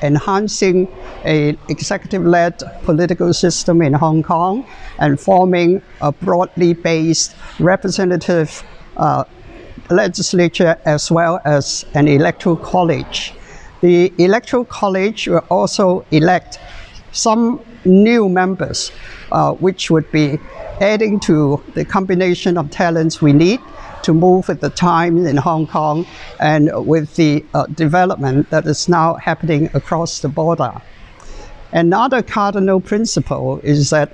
enhancing a executive-led political system in Hong Kong and forming a broadly based representative uh, legislature as well as an electoral college. The electoral college will also elect some new members, uh, which would be adding to the combination of talents we need to move with the times in Hong Kong and with the uh, development that is now happening across the border. Another cardinal principle is that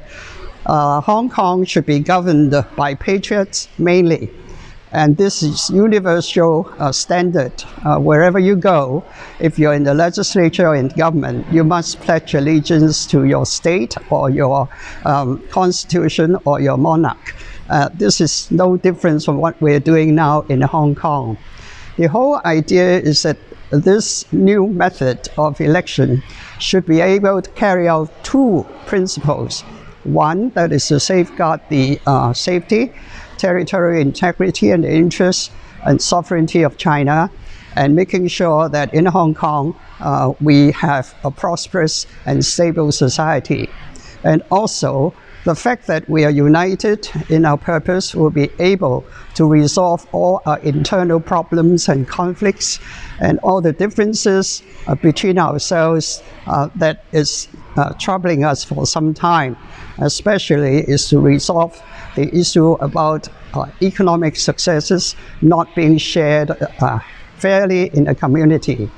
uh, Hong Kong should be governed by patriots mainly. And this is universal uh, standard. Uh, wherever you go, if you're in the legislature or in government, you must pledge allegiance to your state or your um, constitution or your monarch. Uh, this is no different from what we're doing now in Hong Kong. The whole idea is that this new method of election should be able to carry out two principles. One, that is to safeguard the uh, safety, territorial integrity, and interests and sovereignty of China, and making sure that in Hong Kong uh, we have a prosperous and stable society. And also, the fact that we are united in our purpose will be able to resolve all our internal problems and conflicts and all the differences uh, between ourselves uh, that is uh, troubling us for some time, especially is to resolve the issue about uh, economic successes not being shared uh, fairly in the community.